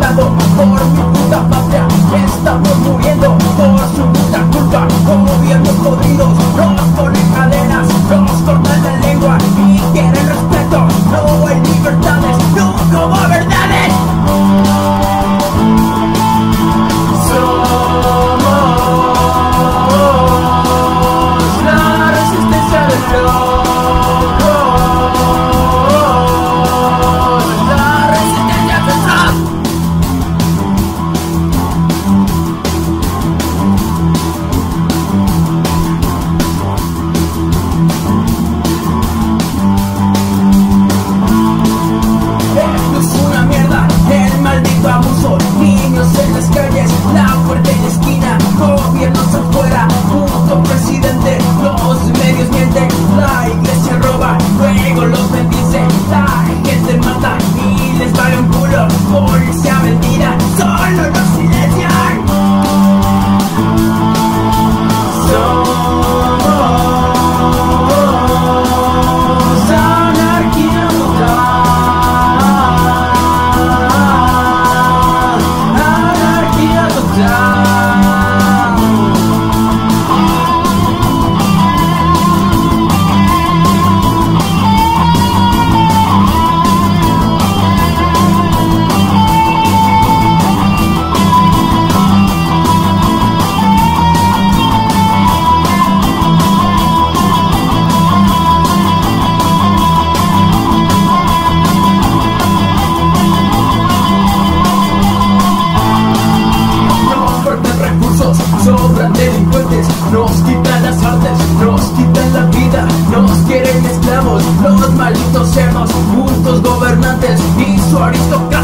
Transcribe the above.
lado por mi puta patria. Estamos muriendo. Cerdos, justos gobernantes y su aristocracia.